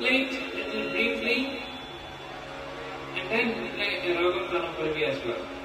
contemplate little briefly and then like a Ragam Tanam as well.